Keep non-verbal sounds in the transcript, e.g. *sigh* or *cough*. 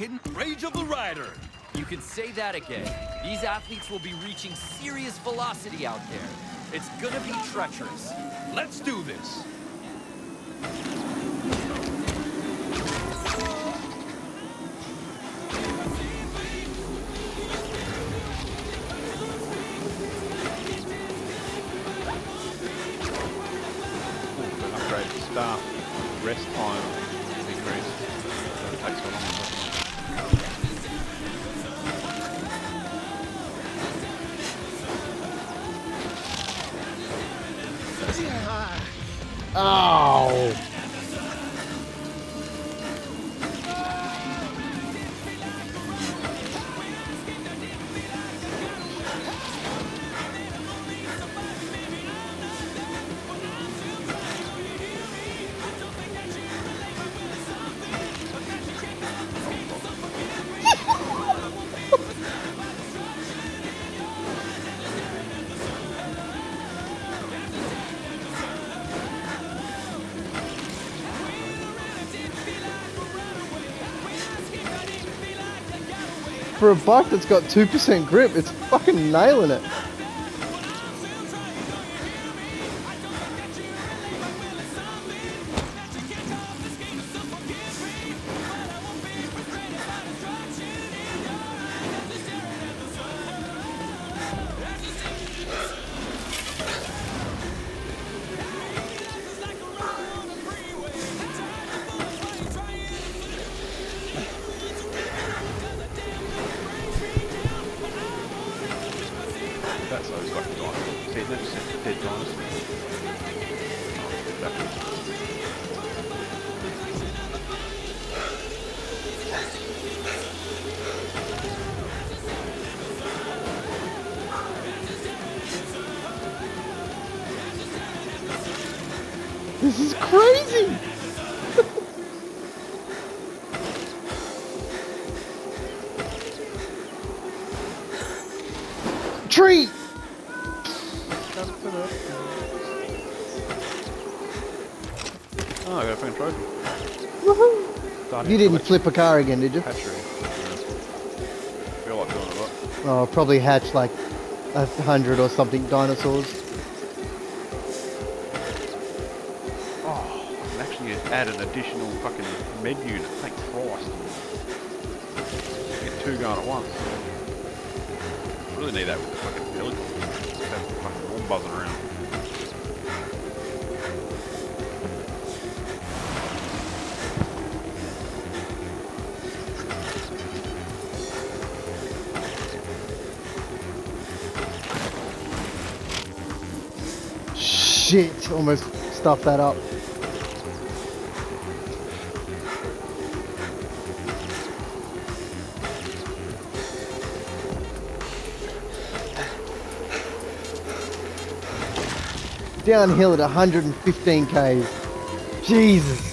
hidden rage of the rider. You can say that again. These athletes will be reaching serious velocity out there. It's gonna be treacherous. Let's do this. An upgraded staff rest time increase. Oh. For a bike that's got 2% grip, it's fucking nailing it. They're just dead dinosaurs. Oh. This is crazy. *laughs* Tree. Oh, I got a fucking trophy. Woohoo. You didn't flip a car again, did you? Hatchery. Feel like doing a lot. Oh, probably hatch like a hundred or something dinosaurs. Oh, I can actually add an additional fucking med unit. Thank Christ. Get two going at once. Really need that fucking helicopter. Just have fucking warm buzzing around. Shit, almost stuffed that up. Downhill at 115 k's. Jesus.